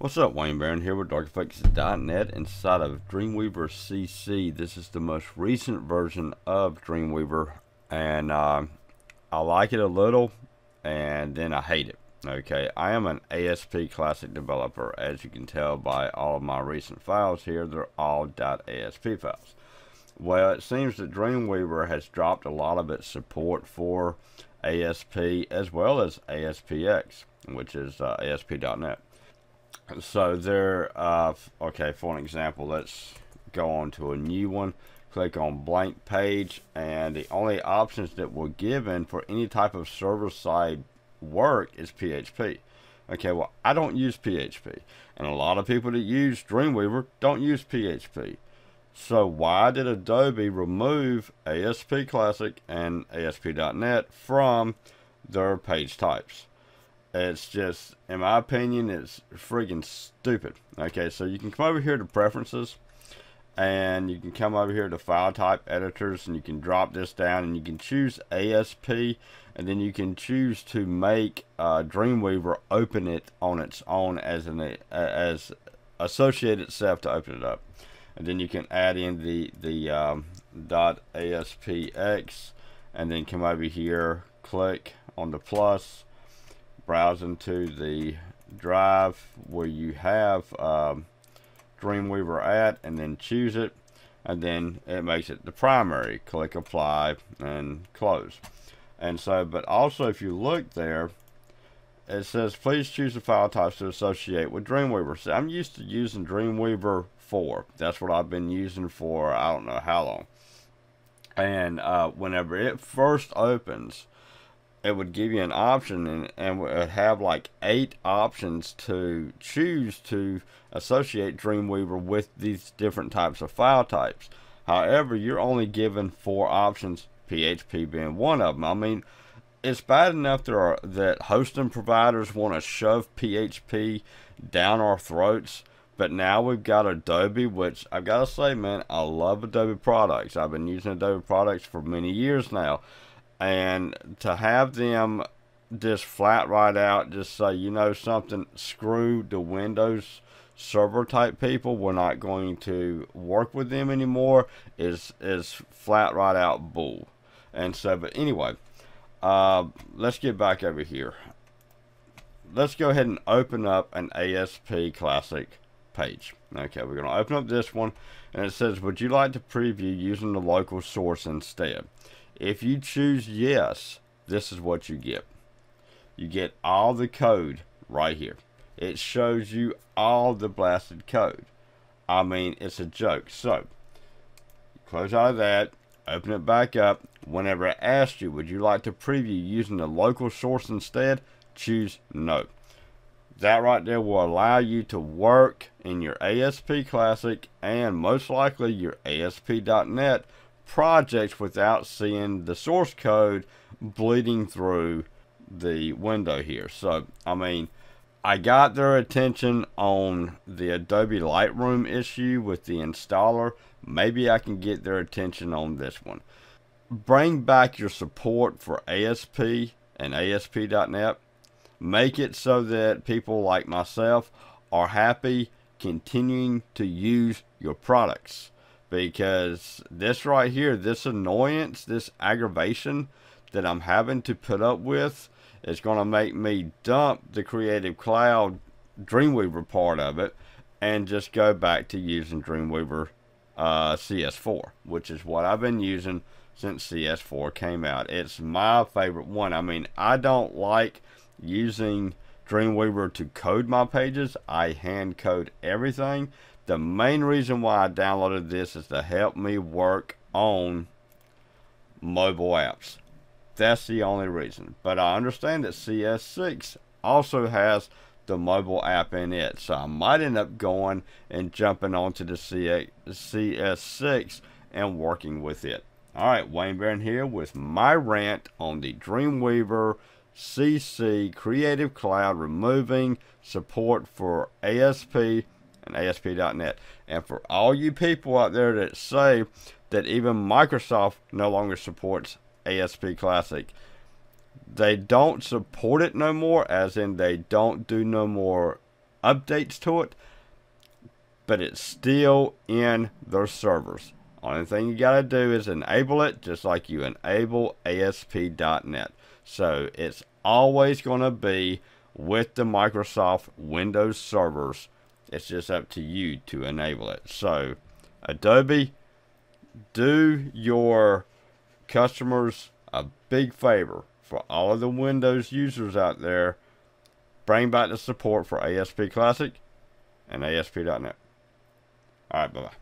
What's up, Wayne Barron here with DarkEffects.net inside of Dreamweaver CC. This is the most recent version of Dreamweaver, and uh, I like it a little, and then I hate it. Okay, I am an ASP Classic developer, as you can tell by all of my recent files here. They're all .asp files. Well, it seems that Dreamweaver has dropped a lot of its support for ASP as well as ASPX, which is uh, ASP.NET so there uh, okay for an example let's go on to a new one. Click on blank page and the only options that we're given for any type of server-side work is PHP okay well I don't use PHP and a lot of people that use Dreamweaver don't use PHP so why did Adobe remove ASP Classic and ASP.NET from their page types it's just, in my opinion, it's freaking stupid. Okay, so you can come over here to preferences and you can come over here to file type editors and you can drop this down and you can choose ASP and then you can choose to make uh, Dreamweaver open it on its own as an as associate itself to open it up and then you can add in the the um, .aspx and then come over here click on the plus browse into the drive where you have um, Dreamweaver at and then choose it and then it makes it the primary. Click apply and close. And so but also if you look there it says please choose the file types to associate with Dreamweaver. So I'm used to using Dreamweaver 4 that's what I've been using for I don't know how long. And uh, whenever it first opens it would give you an option and, and would have like eight options to choose to associate Dreamweaver with these different types of file types. However, you're only given four options, PHP being one of them. I mean, it's bad enough there are, that hosting providers want to shove PHP down our throats, but now we've got Adobe, which I've got to say, man, I love Adobe products. I've been using Adobe products for many years now and to have them just flat right out just say you know something screw the windows server type people. We're not going to work with them anymore. Is is flat right out bull. And so but anyway uh, let's get back over here. Let's go ahead and open up an ASP classic page. Okay we're going to open up this one and it says would you like to preview using the local source instead if you choose yes, this is what you get. You get all the code right here. It shows you all the blasted code. I mean, it's a joke. So, close out of that, open it back up. Whenever it asks you, would you like to preview using the local source instead? Choose no. That right there will allow you to work in your ASP Classic and most likely your ASP.NET projects without seeing the source code bleeding through the window here. So, I mean, I got their attention on the Adobe Lightroom issue with the installer. Maybe I can get their attention on this one. Bring back your support for ASP and ASP.NET. Make it so that people like myself are happy continuing to use your products because this right here, this annoyance, this aggravation that I'm having to put up with is going to make me dump the Creative Cloud Dreamweaver part of it and just go back to using Dreamweaver uh, CS4, which is what I've been using since CS4 came out. It's my favorite one. I mean, I don't like using Dreamweaver to code my pages. I hand code everything the main reason why I downloaded this is to help me work on mobile apps. That's the only reason. But I understand that CS6 also has the mobile app in it. So I might end up going and jumping onto the CS6 and working with it. Alright, Wayne Barron here with my rant on the Dreamweaver CC Creative Cloud removing support for ASP and ASP.NET. And for all you people out there that say that even Microsoft no longer supports ASP Classic, they don't support it no more, as in they don't do no more updates to it, but it's still in their servers. Only thing you got to do is enable it just like you enable ASP.NET. So it's always going to be with the Microsoft Windows servers. It's just up to you to enable it. So Adobe, do your customers a big favor for all of the Windows users out there. Bring back the support for ASP Classic and ASP.NET. Alright, bye bye.